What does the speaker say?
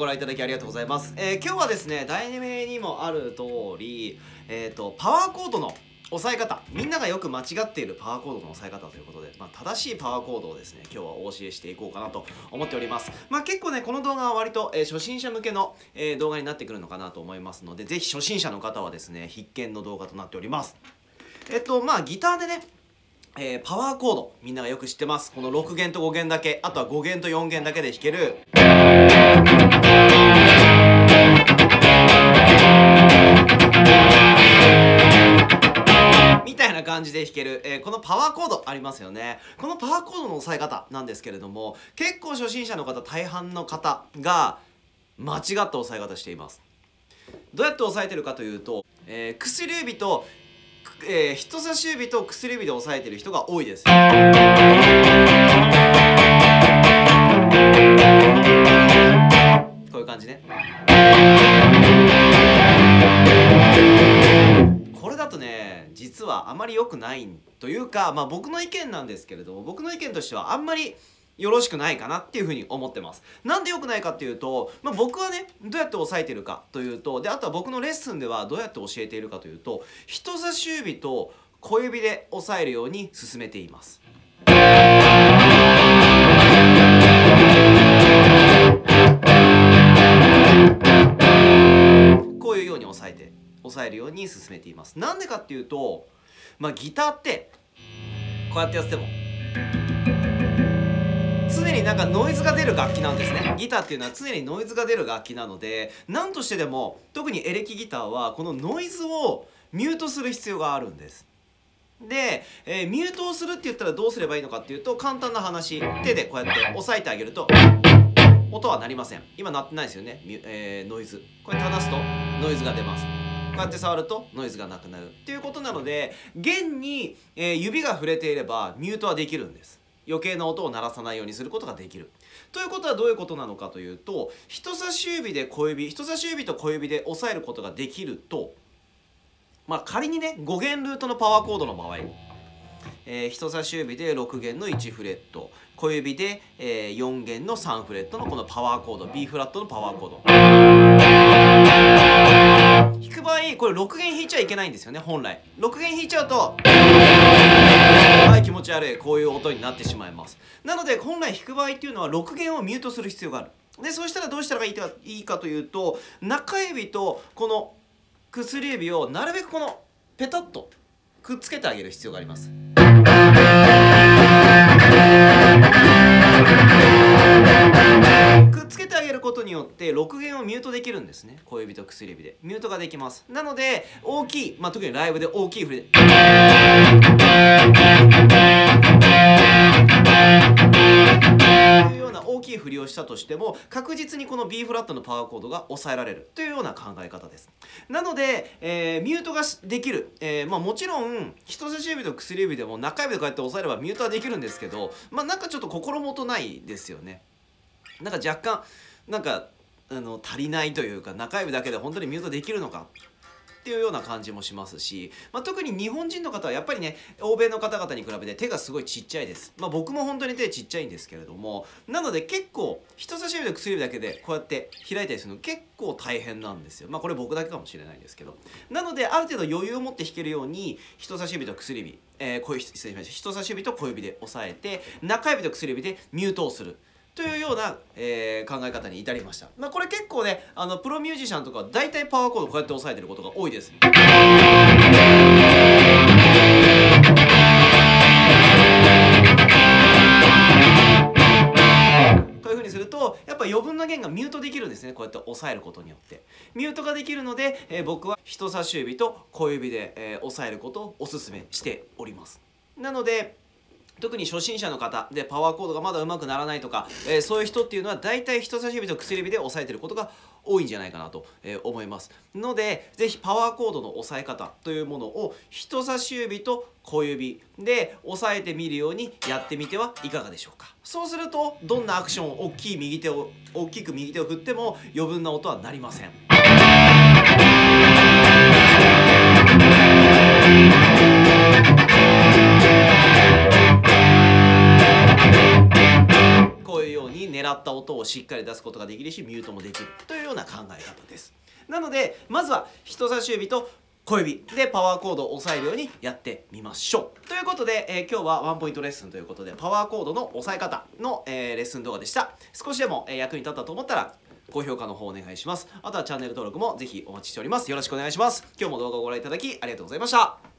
ご覧いただきありがとうございます。えー今日はですね、題名にもある通り、えっ、と、パワーコードの押さえ方、みんながよく間違っているパワーコードの押さえ方ということで、まあ、正しいパワーコードをですね、今日はお教えしていこうかなと思っております。まあ、結構ね、この動画は割と、えー初心者向けの、えー動画になってくるのかなと思いますので、ぜひ初心者の方はですね、必見の動画となっております。えっと、まあ、ギターでね、えーパワーコードみんながよく知ってます。この6弦と5弦だけあとは5弦と4弦だけで弾ける。みたいな感じで弾ける、えーこのパワーコードありますよね。このパワーコードの押さえ方なんですけれども結構初心者の方大半の方が間違った押さえ方しています。どうやって押さえてるかというと、えー薬指と、えー人差し指と薬指で押さえてる人が多いです。こういう感じね。これだとね実はあまり良くないというかまあ僕の意見なんですけれども僕の意見としてはあんまりよろしくないかなっていうふうに思ってます。なんで良くないかっていうと、まあ、僕はねどうやって押さえてるかというとであとは僕のレッスンではどうやって教えているかというと人差し指と小指で押さえるように進めています。こういうように押さえて押さえるように進めています。なんでかっていうとまあギターってこうやってやってても常になんかノイズが出る楽器なんですね。ギターっていうのは常にノイズが出る楽器なので何としてでも特にエレキギターはこのノイズをミュートする必要があるんです。で、えーミュートをするって言ったらどうすればいいのかっていうと簡単な話手でこうやって押さえてあげると音は鳴りません。今鳴ってないですよね、えーノイズ。これ離すとノイズが出ます。こうやって触るとノイズがなくなる。っていうことなので弦に、えー指が触れていればミュートはできるんです。余計な音を鳴らさないようにすることができる。ということはどういうことなのかというと人差し指で小指人差し指と小指で押さえることができるとまあ仮にね5弦ルートのパワーコードの場合えー人差し指で6弦の1フレット小指で、えー4弦の3フレットのこのパワーコード B フラットのパワーコード。弾く場合これ6弦弾いちゃいけないんですよね本来。6弦弾いちゃうとはい気持ち悪いこういう音になってしまいます。なので本来弾く場合っていうのは6弦をミュートする必要がある。でそうしたらどうしたらいいかいいかというと中指とこの薬指をなるべくこのペタッとくっつけてあげる必要があります。ことによって6弦をミュートできるんですね。小指と薬指で。ミュートができます。なので大きい、まあ、特にライブで大きい振り。というような大きい振りをしたとしても確実にこの B フラットのパワーコードが抑えられる。というような考え方です。なので、えーミュートができる、えーまあ、もちろん人差し指と薬指でも中指でこうやって押さえればミュートはできるんですけど、まあ、なんかちょっと心もとないですよね。なんか若干なんかあの足りないというか中指だけで本当にミュートできるのか？っていうような感じもしますし、まあ、特に日本人の方はやっぱりね欧米の方々に比べて手がすごいちっちゃいです、まあ、僕も本当に手ちっちゃいんですけれどもなので結構人差し指と薬指だけでこうやって開いたりするの結構大変なんですよ。まあこれ僕だけかもしれないんですけど。なのである程度余裕を持って弾けるように人差し指と薬指、えー、小指失礼しました。人差し指と小指で押さえて中指と薬指でミュートをする。というような、えー考え方に至りました、まあ、これ結構ねあのプロミュージシャンとかは大体パワーコードこうやって押さえてることが多いです。こういう風にするとやっぱ余分な弦がミュートできるんですね。こうやって押さえることによって。ミュートができるので、えー僕は人差し指と小指で、えー押さえることをおすすめしております。なので特に初心者の方でパワーコードがまだ上手くならないとか、えーそういう人っていうのは大体人差し指と薬指で押さえてることが多いんじゃないかなと、思います。のでぜひパワーコードの押さえ方というものを人差し指と小指で押さえてみるようにやってみてはいかがでしょうか。そうするとどんなアクションを大きい右手を大きく右手を振っても余分な音はなりません。音をしっかり出すことができるしミュートもできるというような考え方です。なのでまずは人差し指と小指。でパワーコードを押さえるようにやってみましょう。ということで、えー、今日はワンポイントレッスンということでパワーコードの押さえ方の、えー、レッスン動画でした。少しでも、えー、役に立ったと思ったら高評価の方お願いします。あとはチャンネル登録もぜひお待ちしております。よろしくお願いします。今日も動画をご覧いただきありがとうございました。